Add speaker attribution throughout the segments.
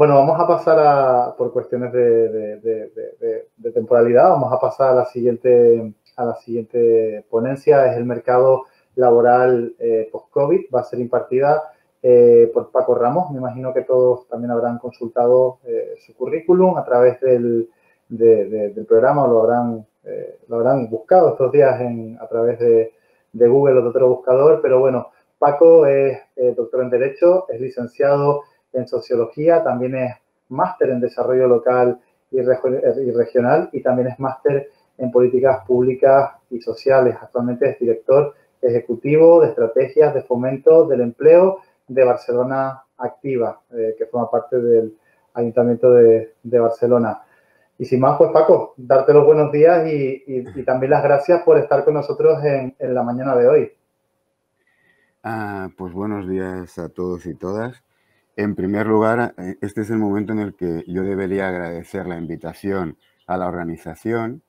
Speaker 1: Bueno, vamos a pasar a, por cuestiones de, temporalidad, vamos a pasar a la siguiente, a la siguiente ponencia, es el mercado laboral eh, post-COVID, va a ser impartida eh, por Paco Ramos. Me imagino que todos también habrán consultado eh, su currículum a través del, del programa lo habrán, lo habrán buscado estos días en, a través de, Google o de otro buscador, pero bueno, Paco es doctor en Derecho, es licenciado en Sociología, también es máster en Desarrollo Local y, Regional y también es máster en Políticas Públicas y Sociales. Actualmente es director ejecutivo de estrategias de fomento del empleo de Barcelona Activa, eh, que forma parte del Ayuntamiento de, Barcelona. Y sin más, pues Paco, darte los buenos días y, también las gracias por estar con nosotros en, la mañana de hoy.
Speaker 2: Ah, pues buenos días a todos y todas. En primer lugar, eh, este es el momento en el que yo debería agradecer la invitación a la organización,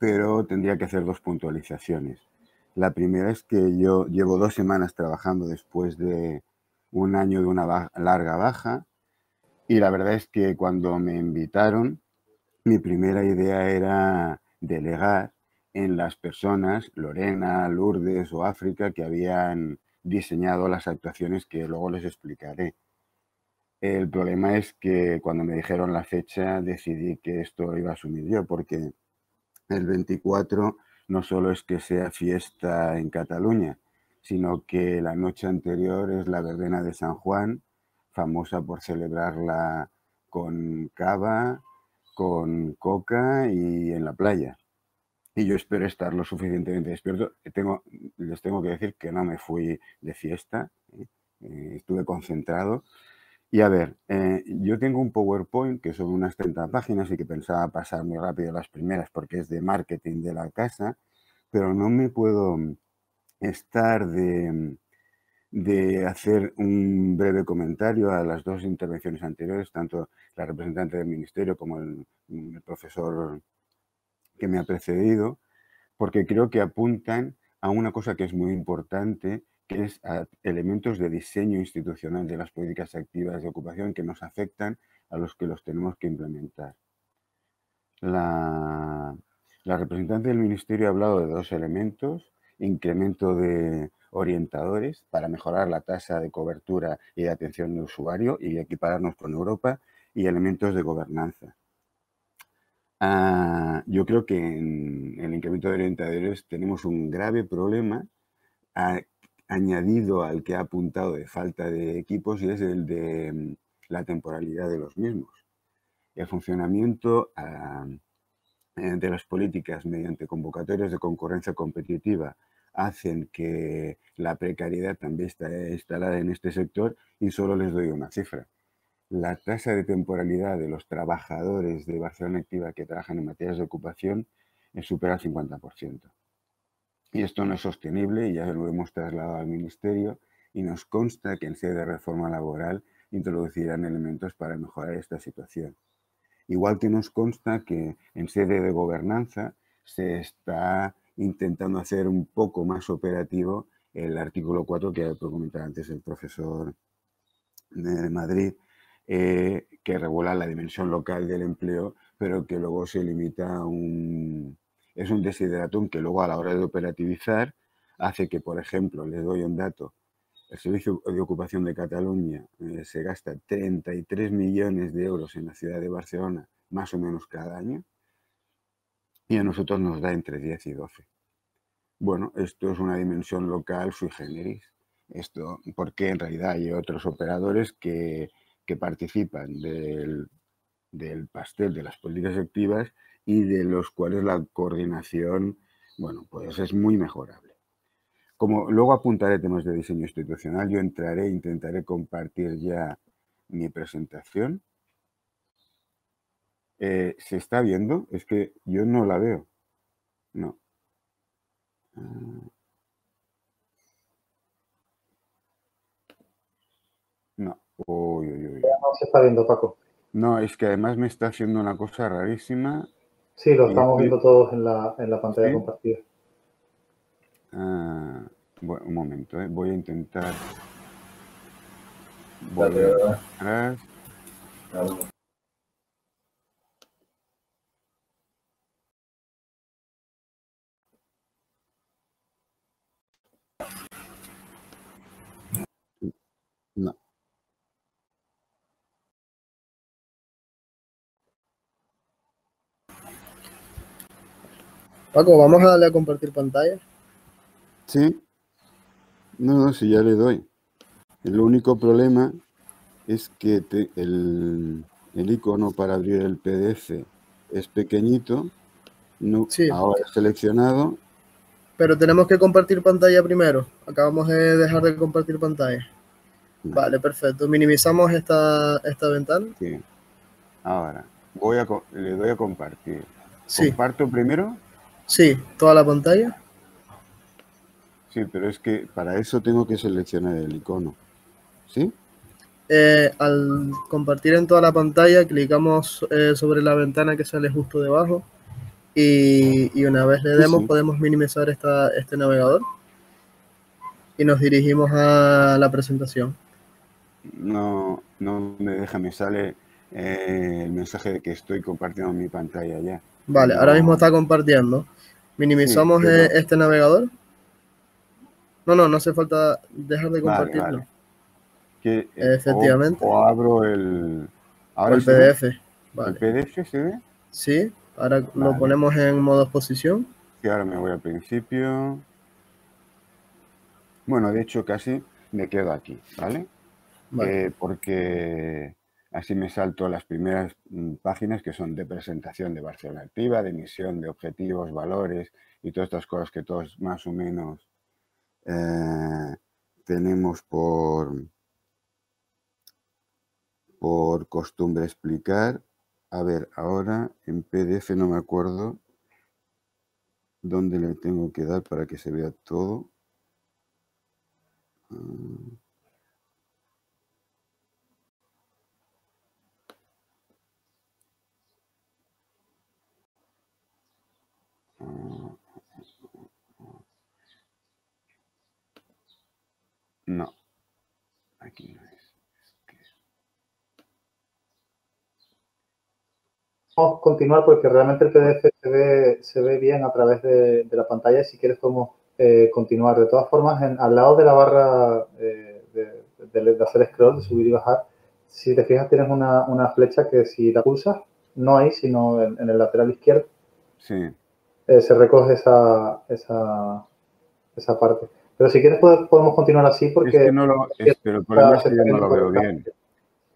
Speaker 2: pero tendría que hacer dos puntualizaciones. La primera es que yo llevo dos semanas trabajando después de un año de una larga baja y la verdad es que cuando me invitaron, mi primera idea era delegar en las personas, Lorena, Lourdes o África, que habían diseñado las actuaciones que luego les explicaré. El problema es que cuando me dijeron la fecha decidí que esto iba a asumir yo, porque el 24 no solo es que sea fiesta en Cataluña, sino que la noche anterior es la verbena de San Juan, famosa por celebrarla con cava, con coca y en la playa. Y yo espero estar lo suficientemente despierto. Tengo, les tengo que decir que no me fui de fiesta, ¿eh? Eh, estuve concentrado y a ver, eh, yo tengo un PowerPoint que son unas 30 páginas y que pensaba pasar muy rápido las primeras porque es de marketing de la casa, pero no me puedo estar de, de hacer un breve comentario a las dos intervenciones anteriores, tanto la representante del ministerio como el, el profesor que me ha precedido, porque creo que apuntan a una cosa que es muy importante que es elementos de diseño institucional de las políticas activas de ocupación que nos afectan a los que los tenemos que implementar. La, representante del Ministerio ha hablado de dos elementos, incremento de orientadores para mejorar la tasa de cobertura y de atención del usuario y equipararnos con Europa y elementos de gobernanza. Ah, yo creo que en el incremento de orientadores tenemos un grave problema a, añadido al que ha apuntado de falta de equipos y es el de mm, la temporalidad de los mismos. El funcionamiento eh, de las políticas mediante convocatorias de concurrencia competitiva hacen que la precariedad también esté instalada en este sector y solo les doy una cifra. La tasa de temporalidad de los trabajadores de Barcelona Activa que trabajan en materias de ocupación supera el 50%. Y esto no es sostenible ya lo hemos trasladado al Ministerio y nos consta que en sede de reforma laboral introducirán elementos para mejorar esta situación. Igual que nos consta que en sede de gobernanza se está intentando hacer un poco más operativo el artículo 4 que comentaba antes el profesor de Madrid, eh, que regula la dimensión local del empleo, pero que luego se limita a un, es un desideratum que luego a la hora de operativizar hace que, por ejemplo, les doy un dato, el Servicio de Ocupación de Cataluña eh, se gasta 33 millones de euros en la ciudad de Barcelona, más o menos cada año, y a nosotros nos da entre 10 y 12. Bueno, esto es una dimensión local sui generis. Esto, porque en realidad hay otros operadores que, participan del, del pastel de las políticas activas y de los cuales la coordinación, bueno, pues es muy mejorable. Como luego apuntaré temas de diseño institucional, yo entraré, intentaré compartir ya mi presentación. Eh, ¿Se está viendo? Es que yo no la veo. No. Ah. No.
Speaker 1: No se está viendo, Paco.
Speaker 2: No, es que además me está haciendo una cosa rarísima
Speaker 1: Sí, lo estamos viendo todos en la, en la pantalla compartida.
Speaker 2: Ah, bueno, un momento, ¿eh? voy a intentar volver atrás.
Speaker 3: Paco, vamos a darle a compartir pantalla.
Speaker 2: Sí. No, no, si ya le doy. El único problema es que el, icono para abrir el PDF es pequeñito. No,
Speaker 3: Sí.
Speaker 2: Ahora seleccionado.
Speaker 3: Pero tenemos que compartir pantalla primero. Acabamos de dejar de compartir pantalla. Vale, perfecto. Minimizamos esta, esta ventana.
Speaker 2: Sí. Ahora, voy a, le doy a compartir.
Speaker 3: Sí,
Speaker 2: ¿Comparto primero?
Speaker 3: Sí, toda la pantalla.
Speaker 2: Sí, pero es que para eso tengo que seleccionar el icono. ¿Sí?
Speaker 3: Eh, al compartir en toda la pantalla, clicamos eh, sobre la ventana que sale justo debajo. Y, y una vez le demos,
Speaker 2: sí.
Speaker 3: podemos minimizar esta, este navegador. Y nos dirigimos a la presentación.
Speaker 2: No, no me deja, me sale eh, el mensaje de que estoy compartiendo mi pantalla ya.
Speaker 3: Vale, ahora mismo está compartiendo. Minimizamos
Speaker 2: Sí, pero-
Speaker 3: eh, este navegador. No, no, no hace falta dejar de compartirlo.
Speaker 2: vale. Que, eh,
Speaker 3: Efectivamente.
Speaker 2: O, o abro el. Ahora
Speaker 3: el
Speaker 2: ve,
Speaker 3: PDF. Vale.
Speaker 2: ¿El PDF se ve?
Speaker 3: Sí, ahora lo ponemos en modo exposición.
Speaker 2: Y ahora me voy al principio. Bueno, de hecho, casi me quedo aquí, ¿vale?
Speaker 3: Vale.
Speaker 2: Eh, porque así me salto las primeras mm, páginas que son de presentación de Barcelona Activa, de emisión de objetivos, valores y todas estas cosas que todos más o menos eh, tenemos por, por costumbre explicar. A ver, ahora en PDF no me acuerdo dónde le tengo que dar para que se vea todo. Ah. No, aquí no es.
Speaker 1: A continuar porque realmente el PDF se ve, se ve bien a través de, de la pantalla si quieres podemos eh, continuar. De todas formas, en- al lado de la barra eh, de, de- de hacer scroll, de subir y bajar, si te fijas tienes una, una flecha que si la pulsas, no ahí, sino en, en el lateral izquierdo,
Speaker 2: Sí,
Speaker 1: eh, se recoge esa, esa, esa parte. Pero si quieres pod- podemos continuar así
Speaker 2: es
Speaker 1: porque...
Speaker 2: que no lo, es- pero el problema es que yo no lo veo bien.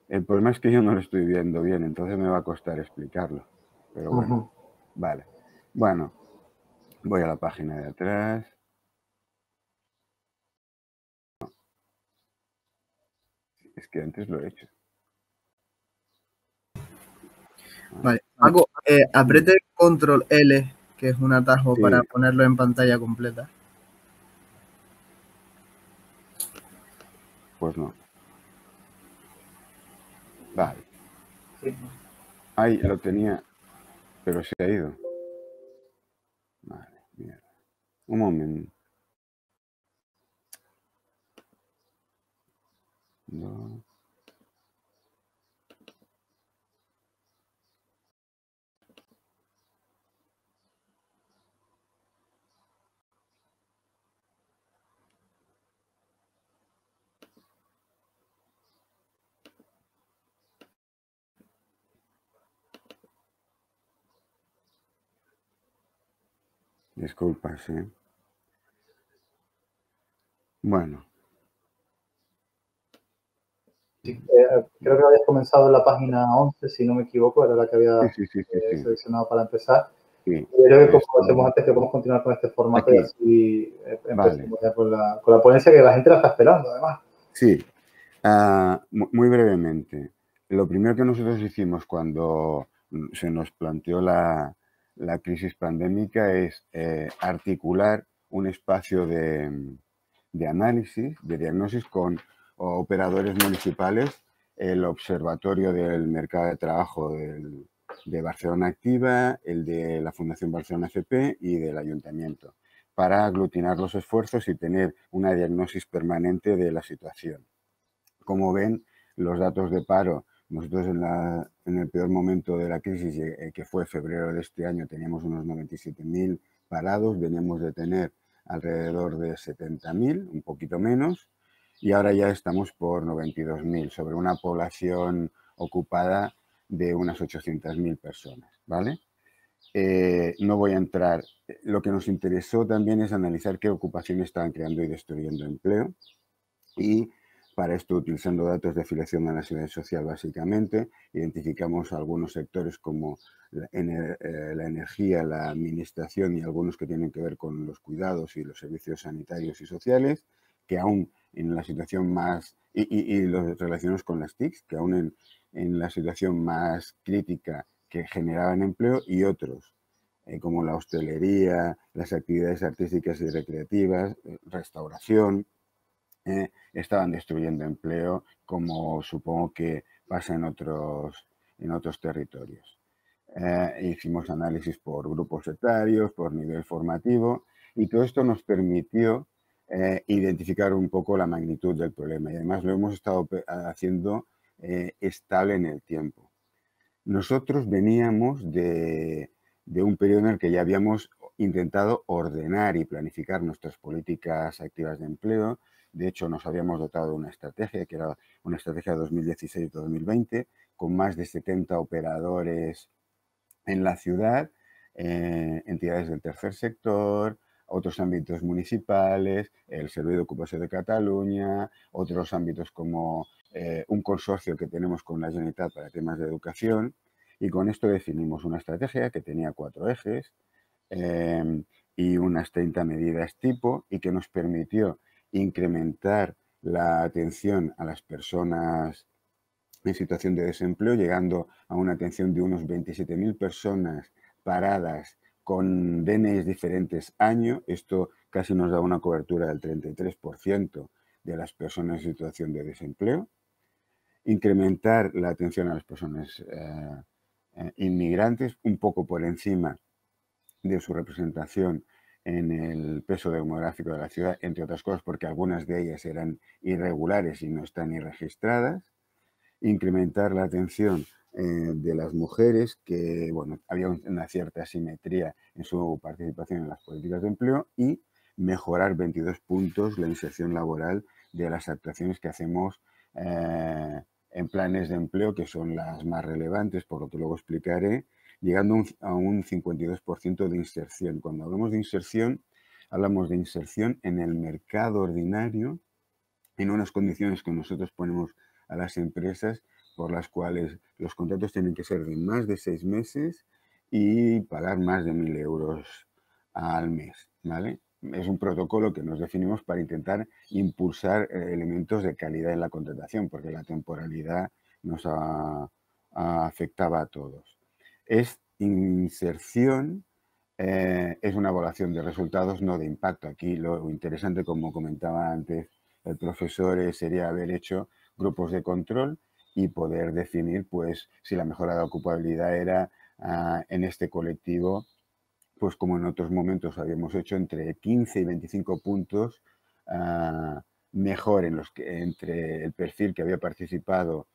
Speaker 2: El problema es que yo no lo estoy viendo bien, entonces me va a costar explicarlo. Pero bueno, vale. Bueno, voy a la página de atrás. Es que antes lo he hecho.
Speaker 3: Vale. Eh, apriete control L, que es un atajo
Speaker 2: Sí.
Speaker 3: para ponerlo en pantalla completa.
Speaker 2: Pues no. Vale.
Speaker 1: Sí.
Speaker 2: Ahí lo tenía, pero se ha ido. Vale, mierda. Un momento. No. Disculpas, ¿eh? Bueno,
Speaker 1: Sí, eh, creo que habías comenzado en la página 11, si no me equivoco, era la que había
Speaker 2: sí, sí,
Speaker 1: eh, seleccionado para empezar. creo que como hacemos antes, que podemos continuar con este formato y así eh,
Speaker 2: Vale.
Speaker 1: empezamos ya con la, con la ponencia que la gente la está esperando, además.
Speaker 2: Sí, Ah, mu- muy brevemente. Lo primero que nosotros hicimos cuando se nos planteó la, la crisis pandémica es eh, articular un espacio de, de análisis, de diagnosis con operadores municipales, el Observatorio del Mercado de Trabajo de Barcelona Activa, el de la Fundación Barcelona FP y del Ayuntamiento, para aglutinar los esfuerzos y tener una diagnosis permanente de la situación. Como ven, los datos de paro Nosotros en, la, en el peor momento de la crisis, eh, que fue febrero de este año, teníamos unos 97.000 parados, veníamos de tener alrededor de 70.000, un poquito menos, y ahora ya estamos por 92.000, sobre una población ocupada de unas 800.000 personas, ¿vale? Eh, no voy a entrar. Lo que nos interesó también es analizar qué ocupaciones estaban creando y destruyendo empleo y para esto, utilizando datos de afiliación a la seguridad social, básicamente, identificamos algunos sectores como la, eh, la, energía, la administración y algunos que tienen que ver con los cuidados y los servicios sanitarios y sociales, que aún en la situación más, y, y, los relacionados con las TICs, que aún en, en, la situación más crítica que generaban empleo, y otros, eh, como la hostelería, las actividades artísticas y recreativas, eh, restauración, eh, estaban destruyendo empleo, como supongo que pasa en otros, en otros territorios. Eh, hicimos análisis por grupos etarios, por nivel formativo, y todo esto nos permitió eh, identificar un poco la magnitud del problema. Y además lo hemos estado haciendo estable en el tiempo. Nosotros veníamos de, de un periodo en el que ya habíamos intentado ordenar y planificar nuestras políticas activas de empleo, de hecho, nos habíamos dotado de una estrategia, que era una estrategia 2016-2020, con más de 70 operadores en la ciudad, eh, entidades del tercer sector, otros ámbitos municipales, el Servicio de Ocupación de Cataluña, otros ámbitos como eh, un consorcio que tenemos con la Generalitat para temas de educación. Y con esto definimos una estrategia que tenía cuatro ejes eh, y unas 30 medidas tipo y que nos permitió incrementar la atención a las personas en situación de desempleo, llegando a una atención de unos 27.000 personas paradas con DNIs diferentes año. Esto casi nos da una cobertura del 33% de las personas en situación de desempleo. Incrementar la atención a las personas eh, eh, inmigrantes un poco por encima de su representación en el peso demográfico de la ciudad, entre otras cosas porque algunas de ellas eran irregulares y no están ni registradas, incrementar la atención eh, de las mujeres, que bueno, había una cierta asimetría en su participación en las políticas de empleo y mejorar 22 puntos la inserción laboral de las actuaciones que hacemos eh, en planes de empleo, que son las más relevantes, por lo que luego explicaré, llegando a un 52% de inserción. Cuando hablamos de inserción, hablamos de inserción en el mercado ordinario, en unas condiciones que nosotros ponemos a las empresas por las cuales los contratos tienen que ser de más de seis meses y pagar más de mil euros al mes, ¿vale? Es un protocolo que nos definimos para intentar impulsar eh, elementos de calidad en la contratación, porque la temporalidad nos afectaba a todos es inserción, eh, es una evaluación de resultados, no de impacto. Aquí lo interesante, como comentaba antes el profesor, eh, sería haber hecho grupos de control y poder definir pues, si la mejora de ocupabilidad era ah, en este colectivo, pues como en otros momentos habíamos hecho, entre 15 y 25 puntos ah, mejor en los que, entre el perfil que había participado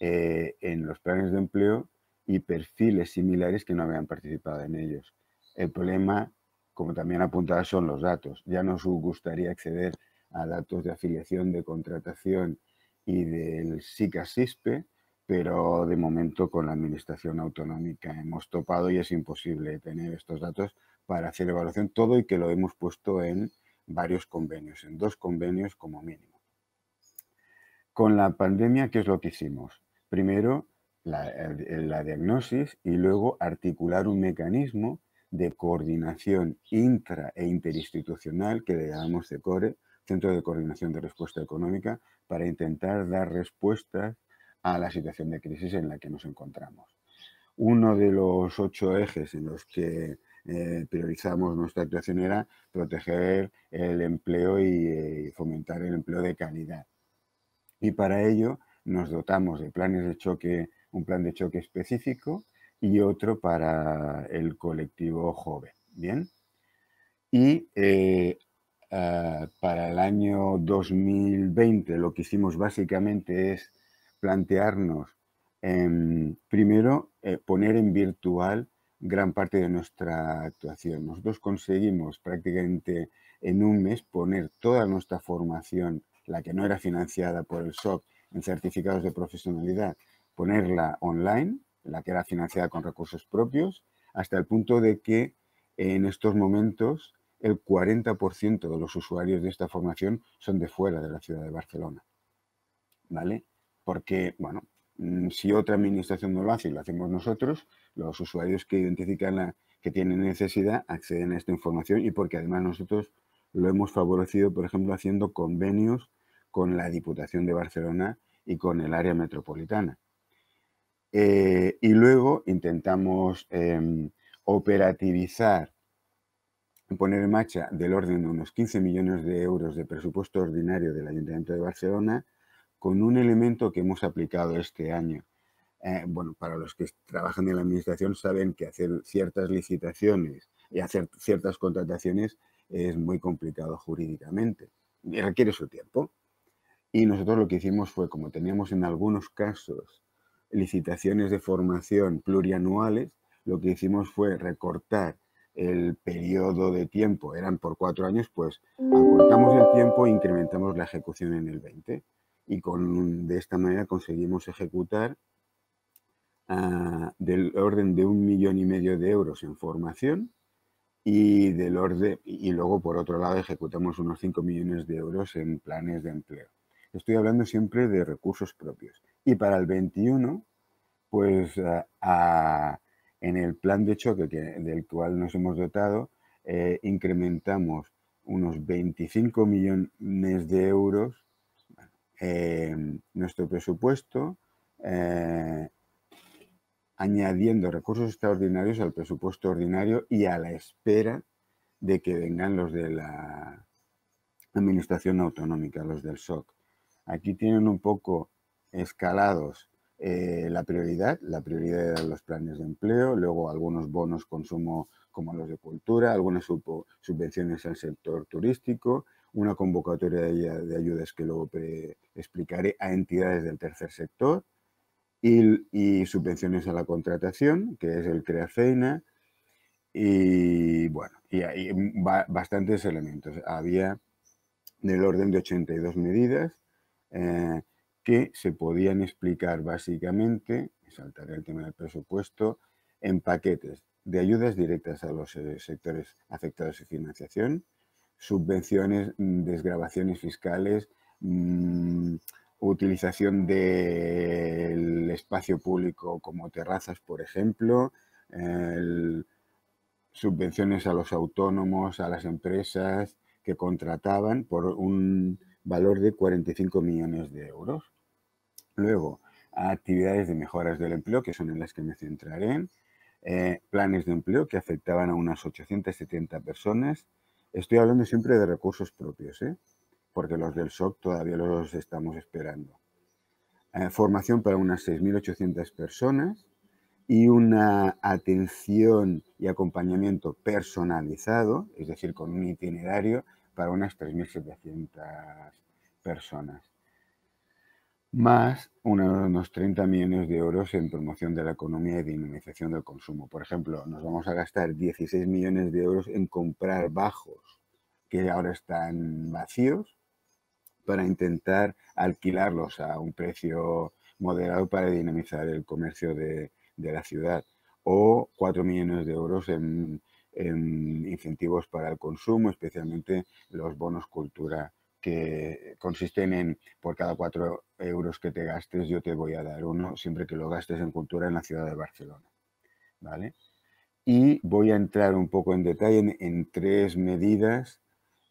Speaker 2: eh, en los planes de empleo y perfiles similares que no habían participado en ellos. El problema, como también apuntaba, son los datos. Ya nos gustaría acceder a datos de afiliación, de contratación y del SICA-SISPE, pero de momento con la Administración Autonómica hemos topado y es imposible tener estos datos para hacer evaluación todo y que lo hemos puesto en varios convenios, en dos convenios como mínimo. Con la pandemia, ¿qué es lo que hicimos? Primero, la, diagnosis y luego articular un mecanismo de coordinación intra e interinstitucional que le llamamos CECORE, Centro de Coordinación de Respuesta Económica, para intentar dar respuestas a la situación de crisis en la que nos encontramos. Uno de los ocho ejes en los que eh, priorizamos nuestra actuación era proteger el empleo y eh, fomentar el empleo de calidad. Y para ello nos dotamos de planes de choque un plan de choque específico y otro para el colectivo joven. Bien. Y eh, ah, para el año 2020 lo que hicimos básicamente es plantearnos primero, eh, poner en virtual gran parte de nuestra actuación. Nosotros conseguimos prácticamente en un mes poner toda nuestra formación, la que no era financiada por el SOC, en certificados de profesionalidad, ponerla online, la que era financiada con recursos propios, hasta el punto de que en estos momentos el 40% de los usuarios de esta formación son de fuera de la ciudad de Barcelona. ¿Vale? Porque, bueno, mm, si otra administración no lo hace y lo hacemos nosotros, los usuarios que identifican la, que tienen necesidad acceden a esta información y porque además nosotros lo hemos favorecido, por ejemplo, haciendo convenios con la Diputación de Barcelona y con el área metropolitana. Eh, y luego intentamos em, operativizar, poner en marcha del orden de unos 15 millones de euros de presupuesto ordinario del Ayuntamiento de Barcelona con un elemento que hemos aplicado este año. Eh, bueno, para los que trabajan en la administración saben que hacer ciertas licitaciones y hacer ciertas contrataciones es muy complicado jurídicamente y requiere su tiempo. Y nosotros lo que hicimos fue, como teníamos en algunos casos licitaciones de formación plurianuales, lo que hicimos fue recortar el periodo de tiempo, eran por cuatro años, pues acortamos el tiempo e incrementamos la ejecución en el 20. Y con, de esta manera conseguimos ejecutar ah, del orden de un millón y medio de euros en formación y del orden y luego por otro lado ejecutamos unos 5 millones de euros en planes de empleo. Estoy hablando siempre de recursos propios. Y para el 21, pues en el plan de choque del cual nos hemos dotado, eh, incrementamos unos 25 millones de euros eh, nuestro presupuesto eh, añadiendo recursos extraordinarios al presupuesto ordinario y a la espera de que vengan los de la Administración Autonómica, los del SOC. Aquí tienen un poco escalados eh, la prioridad, la prioridad eran los planes de empleo, luego algunos bonos consumo como los de cultura, algunas subvenciones al sector turístico, una convocatoria de, ayudas que luego explicaré a entidades del tercer sector, y, subvenciones a la contratación, que es el CREAFEINA, y bueno, y hay bastantes elementos. Había del orden de 82 medidas eh, que se podían explicar básicamente, saltaré el tema del presupuesto, en paquetes de ayudas directas a los eh, sectores afectados y financiación, subvenciones, mm, desgrabaciones fiscales, mmm, utilización del espacio público como terrazas, por ejemplo, subvenciones a los autónomos, a las empresas que contrataban por un valor de 45 millones de euros. Luego, actividades de mejoras del empleo, que son en las que me centraré, eh, planes de empleo que afectaban a unas 870 personas. Estoy hablando siempre de recursos propios, ¿eh? porque los del SOC todavía los estamos esperando. Eh, formación para unas 6.800 personas y una atención y acompañamiento personalizado, es decir, con un itinerario para unas 3.700 personas. Más unos 30 millones de euros en promoción de la economía y dinamización del consumo. Por ejemplo, nos vamos a gastar 16 millones de euros en comprar bajos que ahora están vacíos para intentar alquilarlos a un precio moderado para dinamizar el comercio de, la ciudad. O 4 millones de euros en, incentivos para el consumo, especialmente los bonos cultura que consisten en por cada 4 euros que te gastes yo te voy a dar uno siempre que lo gastes en cultura en la ciudad de Barcelona. ¿Vale? Y voy a entrar un poco en detalle en, tres medidas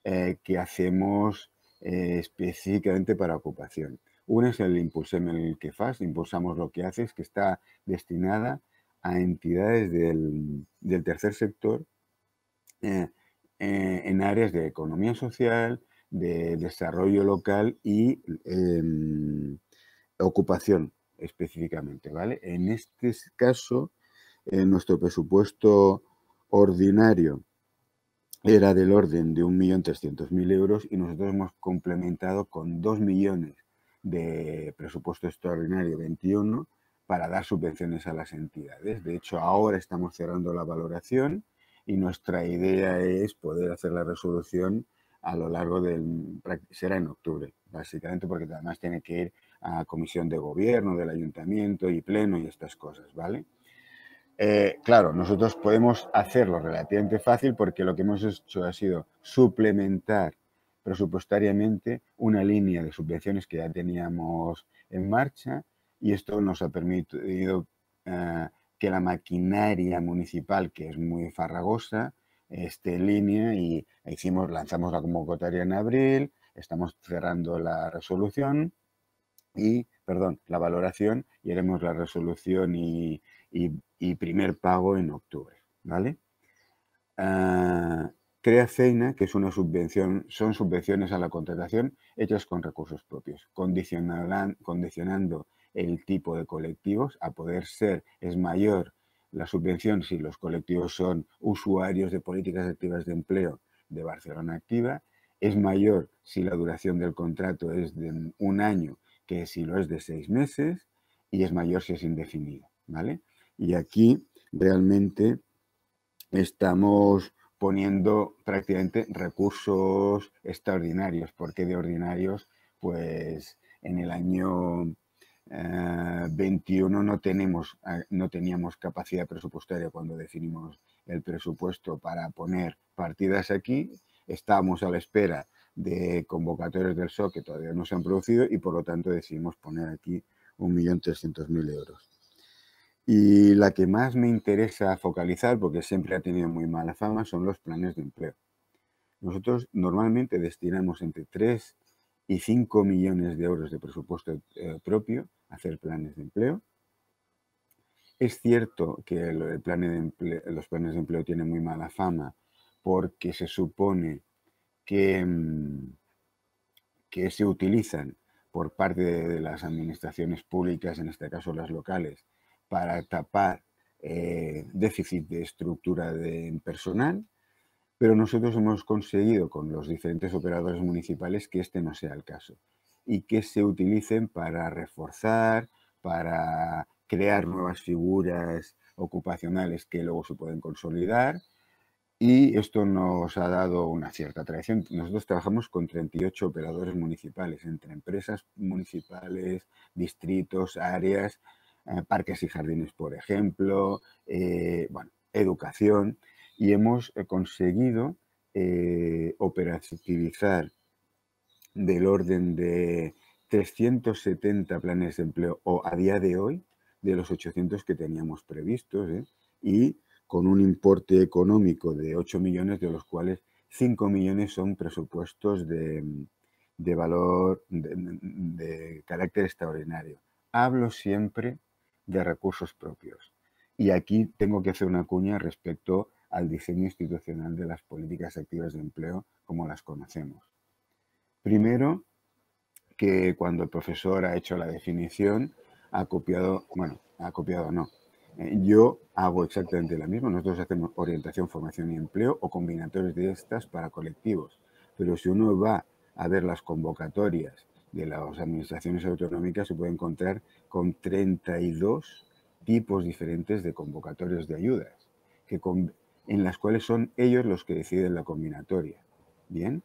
Speaker 2: eh, que hacemos eh, específicamente para ocupación. Una es el Impulsem el que FAS, impulsamos lo que haces, que está destinada a entidades del, tercer sector eh, eh, en áreas de economía social, de desarrollo local y em, ocupación específicamente, ¿vale? En este caso, en nuestro presupuesto ordinario era del orden de 1.300.000 euros y nosotros hemos complementado con 2 millones de presupuesto extraordinario 21 para dar subvenciones a las entidades. De hecho, ahora estamos cerrando la valoración y nuestra idea es poder hacer la resolución a lo largo del... será en octubre, básicamente porque además tiene que ir a comisión de gobierno, del ayuntamiento y pleno y estas cosas, ¿vale? Eh, claro, nosotros podemos hacerlo relativamente fácil porque lo que hemos hecho ha sido suplementar presupuestariamente una línea de subvenciones que ya teníamos en marcha y esto nos ha permitido eh, la maquinaria municipal, que es muy farragosa, esté en línea y hicimos, lanzamos la convocatoria en abril, estamos cerrando la resolución y, perdón, la valoración y haremos la resolución y, primer pago en octubre, ¿vale? Uh, Crea Feina, que es una subvención, son subvenciones a la contratación hechas con recursos propios, condicionando el tipo de colectivos a poder ser, es mayor la subvención si los colectivos son usuarios de políticas activas de empleo de Barcelona Activa, es mayor si la duración del contrato es de un año que si lo es de seis meses. Y es mayor si es indefinido, ¿vale? Y aquí realmente estamos poniendo prácticamente recursos extraordinarios, porque de ordinarios, pues en el año 21 eh, no, tenemos, eh, no teníamos capacidad presupuestaria cuando definimos el presupuesto para poner partidas aquí, estábamos a la espera de convocatorios del SOC que todavía no se han producido y por lo tanto decidimos poner aquí 1.300.000 euros. Y la que más me interesa focalizar, porque siempre ha tenido muy mala fama, son los planes de empleo. Nosotros normalmente destinamos entre 3 y 5 millones de euros de presupuesto eh, propio hacer planes de empleo. Es cierto que el, de los planes de empleo tienen muy mala fama porque se supone que, mm, que se utilizan por parte de las administraciones públicas, en este caso las locales, para tapar eh, déficit de estructura de personal, pero nosotros hemos conseguido con los diferentes operadores municipales que este no sea el caso y que se utilicen para reforzar, para crear nuevas figuras ocupacionales que luego se pueden consolidar y esto nos ha dado una cierta atracción. Nosotros trabajamos con 38 operadores municipales, entre empresas municipales, distritos, áreas, eh, parques y jardines, por ejemplo, eh, bueno, educación, y hemos eh, conseguido operativizar del orden de 370 planes de empleo o a día de hoy de los 800 que teníamos previstos y con un importe económico de 8 millones de los cuales 5 millones son presupuestos de, valor de carácter extraordinario. Hablo siempre de recursos propios. Y aquí tengo que hacer una cuña respecto al diseño institucional de las políticas activas de empleo como las conocemos. Primero, que cuando el profesor ha hecho la definición, ha copiado, bueno, ha copiado no. Eh, yo hago exactamente la misma. Nosotros hacemos orientación, formación y empleo o combinatorios de estas para colectivos. Pero si uno va a ver las convocatorias de las administraciones autonómicas, se puede encontrar con 32 tipos diferentes de convocatorios de ayudas, que en las cuales son ellos los que deciden la combinatoria. Bien.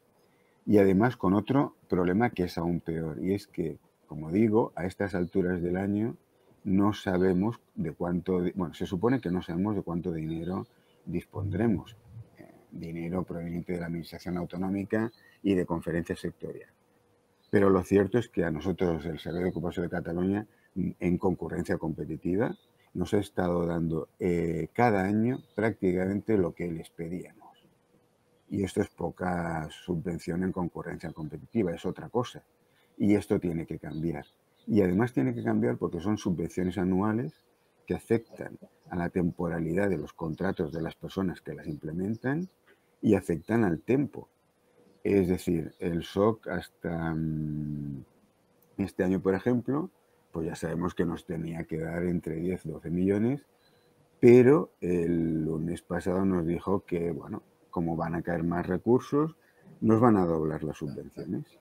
Speaker 2: Y además con otro problema que es aún peor, y es que, como digo, a estas alturas del año no sabemos de cuánto, bueno, se supone que no sabemos de cuánto dinero dispondremos. Eh, dinero proveniente de la Administración Autonómica y de conferencias sectoriales. Pero lo cierto es que a nosotros, el Servicio de Ocupación de Cataluña, en concurrencia competitiva, nos ha estado dando eh, cada año prácticamente lo que les pedíamos. Y esto es poca subvención en concurrencia competitiva, es otra cosa. Y esto tiene que cambiar. Y además tiene que cambiar porque son subvenciones anuales que afectan a la temporalidad de los contratos de las personas que las implementan y afectan al tiempo. Es decir, el SOC hasta mm, este año, por ejemplo, pues ya sabemos que nos tenía que dar entre 10 y 12 millones, pero el lunes pasado nos dijo que, bueno, como van a caer más recursos, nos van a doblar las subvenciones.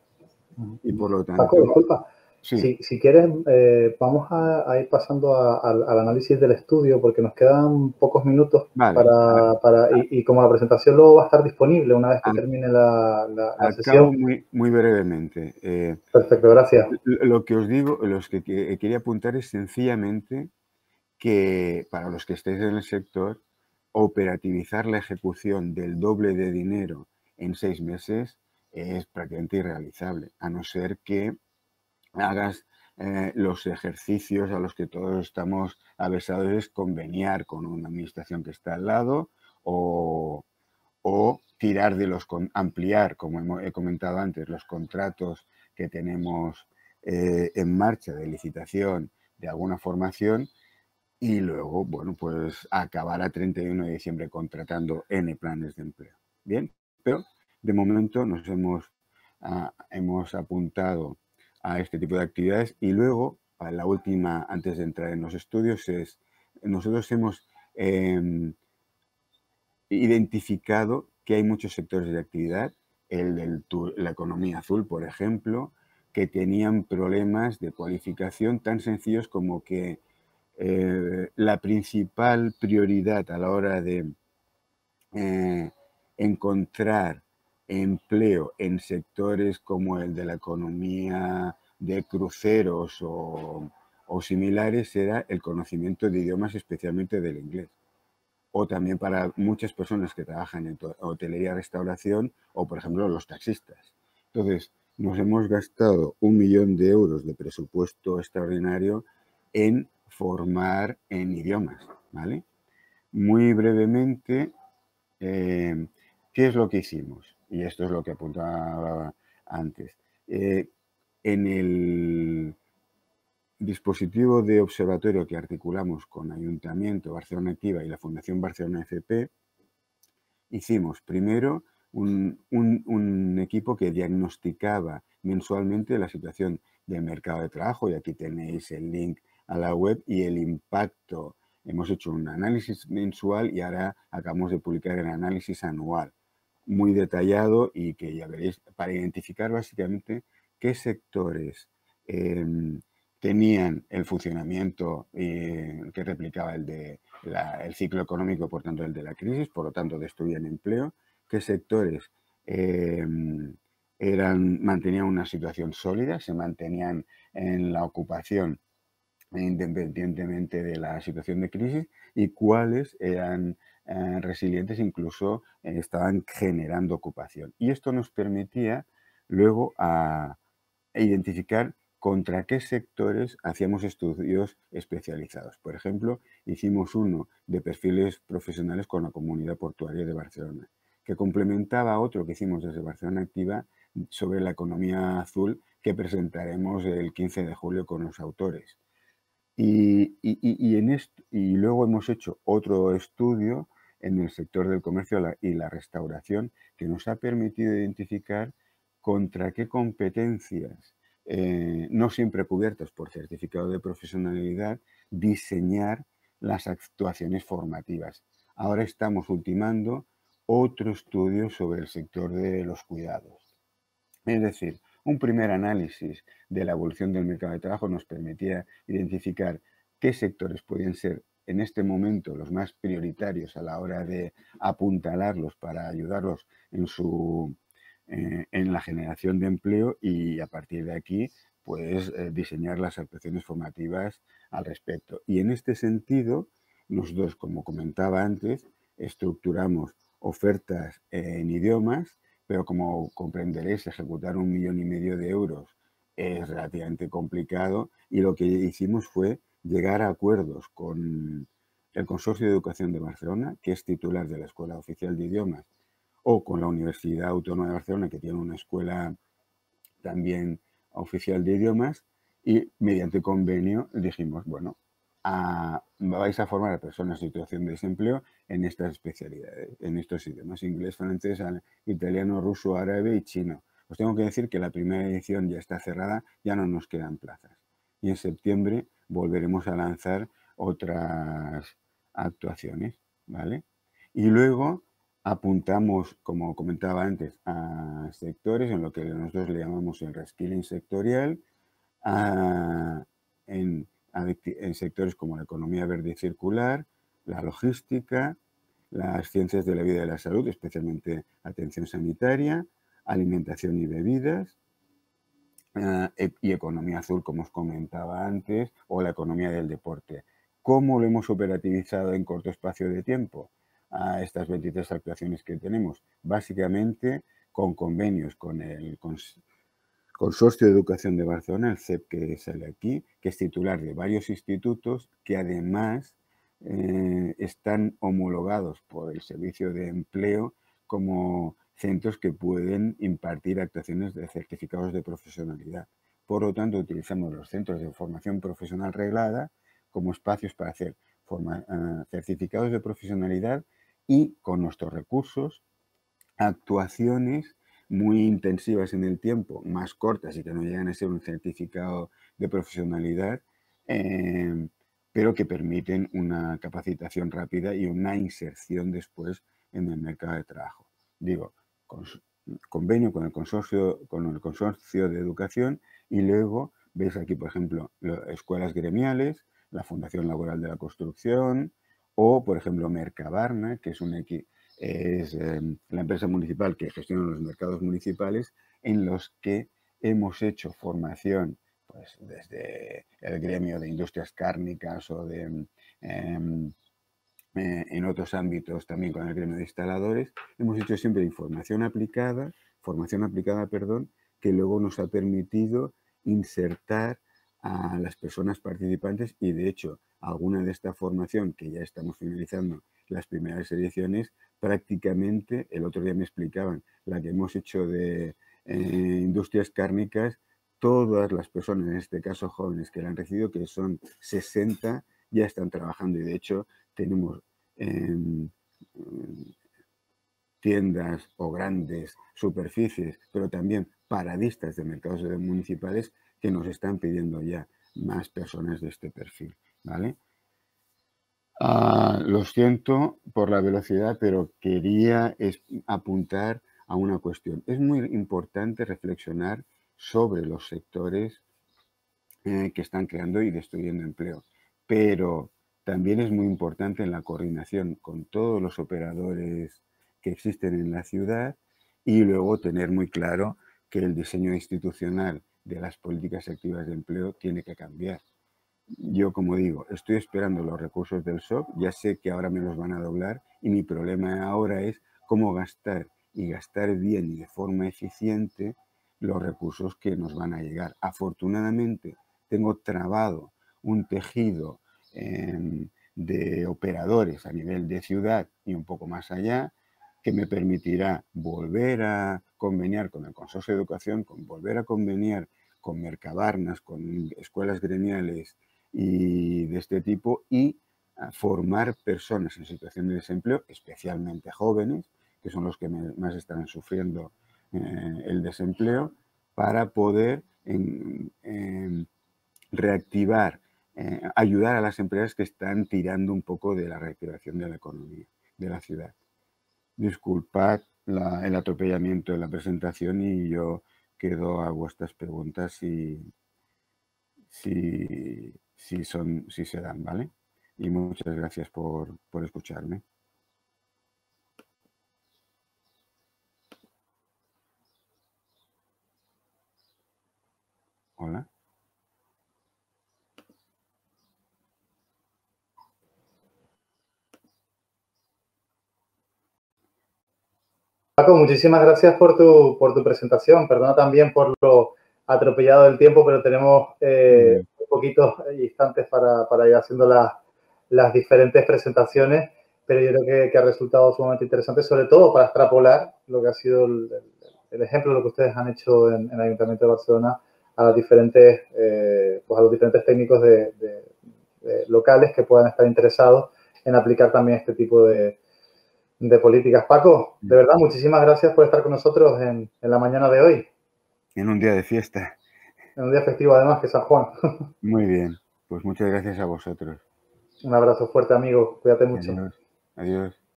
Speaker 2: Y por lo tanto...
Speaker 1: Paco, disculpa, Si, si, quieres, eh, vamos a, ir pasando al análisis del estudio porque nos quedan pocos minutos para, para y, como la presentación luego va a estar disponible una vez que termine la, la, sesión.
Speaker 2: Muy, muy brevemente. Eh,
Speaker 1: Perfecto, gracias.
Speaker 2: Lo que os digo, los que, que quería apuntar es sencillamente que para los que estéis en el sector, operativizar la ejecución del doble de dinero en seis meses es prácticamente irrealizable, a no ser que hagas eh, los ejercicios a los que todos estamos avesados, es conveniar con una administración que está al lado o, tirar de los, ampliar, como he comentado antes, los contratos que tenemos eh, en marcha de licitación de alguna formación y luego, bueno, pues acabar a 31 de diciembre contratando N planes de empleo. Bien, pero de momento nos hemos, ah, hemos apuntado a este tipo de actividades. Y luego, para la última, antes de entrar en los estudios, es, nosotros hemos em, identificado que hay muchos sectores de actividad, el de la economía azul, por ejemplo, que tenían problemas de cualificación tan sencillos como que eh, la principal prioridad a la hora de eh, encontrar empleo en sectores como el de la economía de cruceros o, similares era el conocimiento de idiomas, especialmente del inglés. O también para muchas personas que trabajan en hotelería, restauración o, por ejemplo, los taxistas. Entonces, nos hemos gastado un millón de euros de presupuesto extraordinario en formar en idiomas, ¿vale? Muy brevemente, eh, ¿qué es lo que hicimos? Y esto es lo que apuntaba antes. Eh, en el dispositivo de observatorio que articulamos con Ayuntamiento Barcelona Activa y la Fundación Barcelona FP, hicimos primero un, un, equipo que diagnosticaba mensualmente la situación del mercado de trabajo y aquí tenéis el link a la web y el impacto. Hemos hecho un análisis mensual y ahora acabamos de publicar el análisis anual, muy detallado y que ya veréis, para identificar básicamente qué sectores em, tenían el funcionamiento eh, que replicaba el de el ciclo económico, por tanto el de la crisis, por lo tanto destruían empleo, qué sectores em, eran, mantenían una situación sólida, se mantenían en la ocupación independientemente de la situación de crisis y cuáles eran eh, resilientes, incluso eh, estaban generando ocupación. Y esto nos permitía luego a, identificar contra qué sectores hacíamos estudios especializados. Por ejemplo, hicimos uno de perfiles profesionales con la comunidad portuaria de Barcelona, que complementaba otro que hicimos desde Barcelona Activa sobre la economía azul que presentaremos el 15 de julio con los autores. Y, en esto, y luego hemos hecho otro estudio en el sector del comercio y la restauración que nos ha permitido identificar contra qué competencias, eh, no siempre cubiertas por certificado de profesionalidad, diseñar las actuaciones formativas. Ahora estamos ultimando otro estudio sobre el sector de los cuidados. Es decir, un primer análisis de la evolución del mercado de trabajo nos permitía identificar qué sectores podían ser en este momento los más prioritarios a la hora de apuntalarlos para ayudarlos en, su, eh, en la generación de empleo y a partir de aquí pues diseñar las actuaciones formativas al respecto. Y en este sentido, nosotros, como comentaba antes, estructuramos ofertas en idiomas pero como comprenderéis, ejecutar un millón y medio de euros es relativamente complicado y lo que hicimos fue llegar a acuerdos con el Consorcio de Educación de Barcelona, que es titular de la Escuela Oficial de Idiomas, o con la Universidad Autónoma de Barcelona, que tiene una escuela también oficial de idiomas, y mediante convenio dijimos, bueno, vais a formar a personas en situación de desempleo en estas especialidades, en estos idiomas, inglés, francés, italiano, ruso, árabe y chino. Os tengo que decir que la primera edición ya está cerrada, ya no nos quedan plazas. Y en septiembre volveremos a lanzar otras actuaciones, ¿vale? Y luego apuntamos, como comentaba antes, a sectores en lo que nosotros le llamamos el reskilling sectorial, en, en sectores como la economía verde y circular, la logística, las ciencias de la vida y la salud, especialmente atención sanitaria, alimentación y bebidas, y economía azul, como os comentaba antes, o la economía del deporte. ¿Cómo lo hemos operativizado en corto espacio de tiempo? A estas 23 actuaciones que tenemos, básicamente con convenios con el Consorcio de Educación de Barcelona, el CEP que sale aquí, que es titular de varios institutos que además eh, están homologados por el Servicio de Empleo como centros que pueden impartir actuaciones de certificados de profesionalidad. Por lo tanto, utilizamos los centros de formación profesional reglada como espacios para hacer eh, certificados de profesionalidad y con nuestros recursos actuaciones muy intensivas en el tiempo, más cortas y que no llegan a ser un certificado de profesionalidad, eh, pero que permiten una capacitación rápida y una inserción después en el mercado de trabajo. Digo, convenio con el consorcio, con el consorcio de educación y luego veis aquí, por ejemplo, escuelas gremiales, la Fundación Laboral de la Construcción o, por ejemplo, Mercabarna, que es, una, es em, la empresa municipal que gestiona los mercados municipales en los que hemos hecho formación pues, desde el gremio de industrias cárnicas o de em, eh, en otros ámbitos también con el gremio de instaladores, hemos hecho siempre información aplicada, formación aplicada, perdón, que luego nos ha permitido insertar a las personas participantes y de hecho alguna de esta formación que ya estamos finalizando las primeras ediciones, prácticamente, el otro día me explicaban, la que hemos hecho de eh, industrias cárnicas, todas las personas, en este caso jóvenes que la han recibido, que son 60, ya están trabajando y de hecho tenemos em, tiendas o grandes superficies, pero también paradistas de mercados municipales que nos están pidiendo ya más personas de este perfil. ¿vale? Ah, lo siento por la velocidad, pero quería apuntar a una cuestión. Es muy importante reflexionar sobre los sectores eh, que están creando y destruyendo empleo, pero también es muy importante en la coordinación con todos los operadores que existen en la ciudad y luego tener muy claro que el diseño institucional de las políticas activas de empleo tiene que cambiar. Yo, como digo, estoy esperando los recursos del SOC, ya sé que ahora me los van a doblar y mi problema ahora es cómo gastar y gastar bien y de forma eficiente los recursos que nos van a llegar. Afortunadamente, tengo trabado un tejido Em, de operadores a nivel de ciudad y un poco más allá, que me permitirá volver a conveniar con el Consorcio de Educación, con volver a conveniar con mercabarnas, con escuelas gremiales y de este tipo y formar personas en situación de desempleo, especialmente jóvenes, que son los que más están sufriendo eh, el desempleo, para poder reactivar eh, ayudar a las empresas que están tirando un poco de la reactivación de la economía de la ciudad. Disculpad el atropellamiento de la presentación y yo quedo a vuestras preguntas si, si, son, si se dan, ¿vale? Y muchas gracias por, por escucharme.
Speaker 1: Paco, muchísimas gracias por tu, por tu presentación. Perdona también por lo atropellado del tiempo, pero tenemos eh, poquitos instantes para, ir haciendo las diferentes presentaciones, pero yo creo que, ha resultado sumamente interesante, sobre todo para extrapolar lo que ha sido el, ejemplo de lo que ustedes han hecho en, el Ayuntamiento de Barcelona a, las diferentes, eh, pues a los diferentes técnicos de, locales que puedan estar interesados en aplicar también este tipo de, de políticas. Paco, de verdad, muchísimas gracias por estar con nosotros en, la mañana de hoy.
Speaker 2: En un día de fiesta.
Speaker 1: En un día festivo además, que es San Juan.
Speaker 2: Muy bien, pues muchas gracias a vosotros.
Speaker 1: Un abrazo fuerte, amigo. Cuídate mucho.
Speaker 2: Adiós.